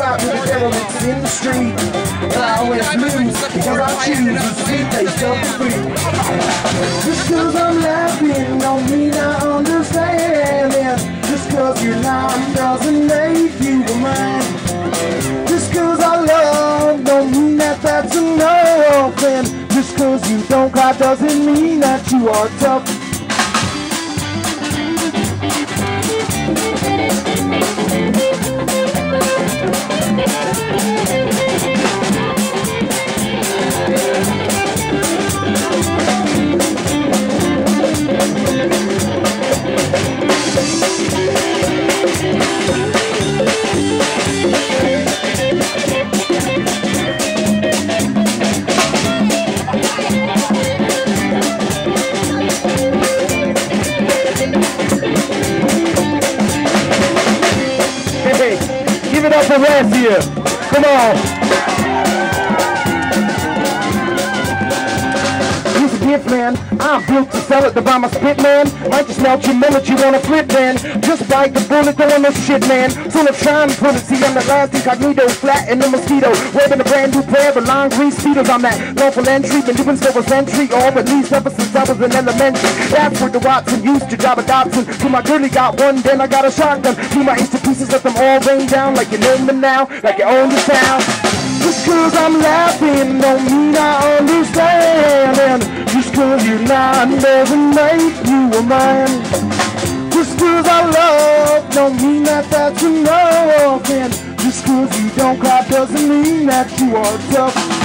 to the devil in the street. And I always lose because I choose the sweet taste of defeat. Just cause I'm laughing don't mean I understand it. Just cause you're not doesn't make you man. Just cause I love don't mean that that's enough. And just cause you don't cry doesn't mean that you are tough. Give it up for Wes here. Come on. Man. I'm built to sell it to buy my spit, man. Might just melt your mullet, you wanna flip, man. Just bite the bullet, don't want no shit, man. Let's try and put it. See, I'm the last incognito, flat in the mosquito. Wearing a brand new pair of long green speedos. I'm that lawful entry, been doing so century. All but least ever since I was in elementary. That's where the Watson used to job a Dobson. To my girlie got one, then I got a shotgun. To my inch to pieces, let them all rain down like you know them now, like you own the town. Just cause I'm laughing don't mean I understand. Not doesn't make you a man. Just cause I love don't mean that that's enough. And just cause you don't cry doesn't mean that you are tough.